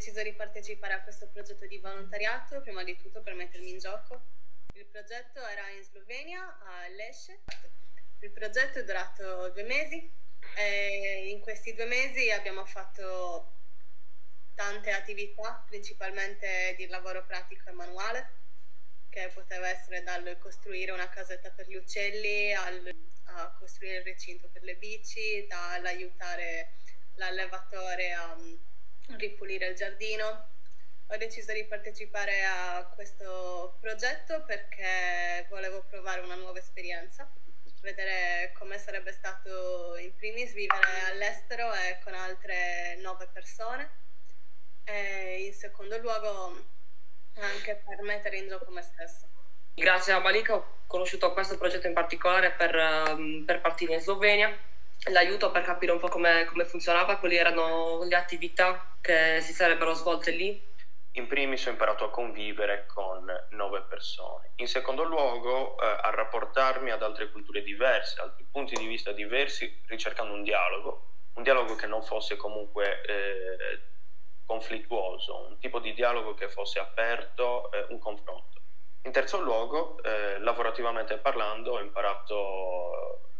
deciso di partecipare a questo progetto di volontariato, prima di tutto per mettermi in gioco. Il progetto era in Slovenia, a Lesce. Il progetto è durato due mesi e in questi due mesi abbiamo fatto tante attività, principalmente di lavoro pratico e manuale, che poteva essere dal costruire una casetta per gli uccelli al, a costruire il recinto per le bici, dall'aiutare l'allevatore a ripulire il giardino. Ho deciso di partecipare a questo progetto perché volevo provare una nuova esperienza, vedere come sarebbe stato in primis vivere all'estero e con altre nove persone e in secondo luogo anche per mettere in gioco me stessa. Grazie a Malika ho conosciuto questo progetto in particolare per, ehm, per partire in Slovenia l'aiuto per capire un po' come, come funzionava, quali erano le attività che si sarebbero svolte lì. In primis ho imparato a convivere con nove persone. In secondo luogo eh, a rapportarmi ad altre culture diverse, altri punti di vista diversi, ricercando un dialogo, un dialogo che non fosse comunque eh, conflittuoso, un tipo di dialogo che fosse aperto, eh, un confronto. In terzo luogo, eh, lavorativamente parlando, ho imparato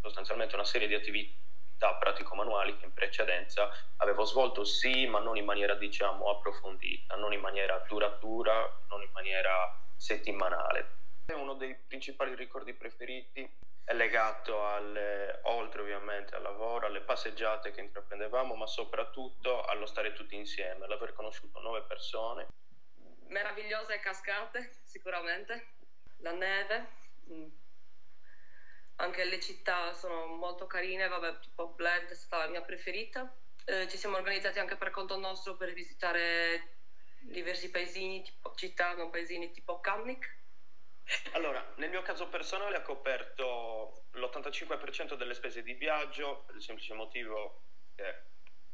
sostanzialmente una serie di attività pratico-manuali che in precedenza avevo svolto sì, ma non in maniera diciamo approfondita, non in maniera duratura, non in maniera settimanale. Uno dei principali ricordi preferiti è legato alle, oltre ovviamente al lavoro, alle passeggiate che intraprendevamo, ma soprattutto allo stare tutti insieme, all'aver conosciuto nuove persone. Meravigliose cascate, sicuramente, la neve, mm, anche le città sono molto carine, vabbè, tipo Bled è stata la mia preferita. Eh, ci siamo organizzati anche per conto nostro per visitare diversi paesini, tipo città, non paesini, tipo Kamnik. Allora, nel mio caso personale ha coperto l'85% delle spese di viaggio per il semplice motivo che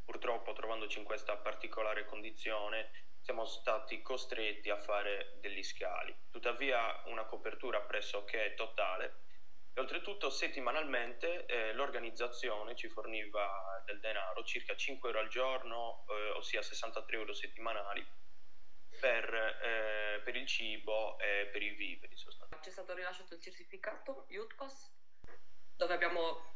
purtroppo trovandoci in questa particolare condizione siamo stati costretti a fare degli scali. Tuttavia una copertura pressoché totale e oltretutto settimanalmente eh, l'organizzazione ci forniva del denaro, circa 5 euro al giorno, eh, ossia 63 euro settimanali, per, eh, per, il cibo e per i viveri. Ci è stato rilasciato il certificato Pass, dove abbiamo,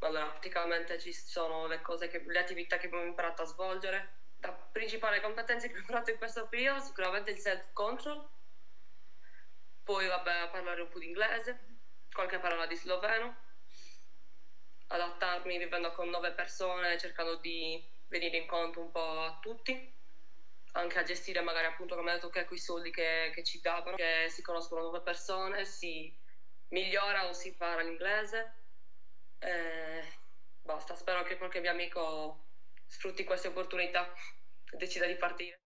allora praticamente ci sono le, che, le attività che abbiamo imparato a svolgere. La principale competenza che abbiamo imparato in questo periodo sicuramente il self-control, poi vabbè parlare un po' di inglese, qualche parola di sloveno, adattarmi vivendo con nove persone, cercando di venire incontro un po' a tutti, anche a gestire magari appunto come ho detto che quei soldi che, che ci davano, che si conoscono nuove persone, si migliora o si impara l'inglese. E basta, spero che qualche mio amico sfrutti queste opportunità e decida di partire.